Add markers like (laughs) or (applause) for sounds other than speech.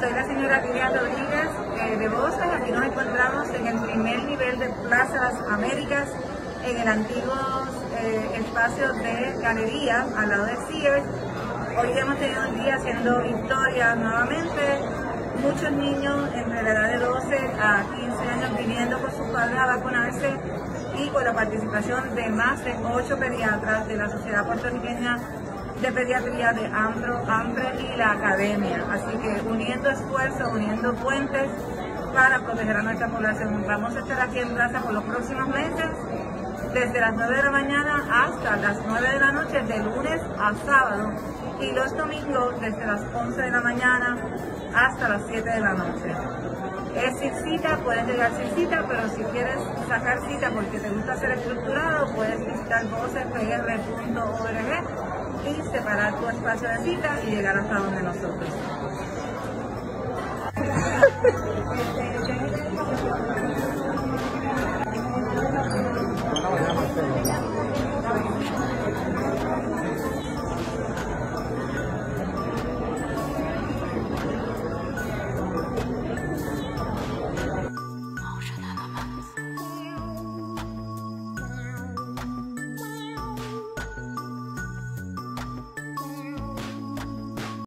soy la señora Lilian Rodríguez eh, de Boston. Aquí nos encontramos en el primer nivel de Plaza Las Américas, en el antiguo eh, espacio de galería al lado de Sears. Hoy hemos tenido un día haciendo historia nuevamente. Muchos niños entre la edad de 12 a 15 años viniendo con sus padres a vacunarse y con la participación de más de 8 pediatras de la Sociedad Puertorriqueña de Pediatría de Ambro, Hambre y la Academia. Así que uniendo esfuerzos, uniendo puentes para proteger a nuestra población. Vamos a estar aquí en plaza por los próximos meses, desde las 9 de la mañana hasta las 9 de la noche, de lunes a sábado, y los domingos desde las 11 de la mañana hasta las 7 de la noche. Es sin cita, puedes llegar sin cita, pero si quieres sacar cita porque te gusta ser estructurado, puedes visitar vocespr.org y separar tu espacio de cita y llegar hasta donde nosotros. (laughs)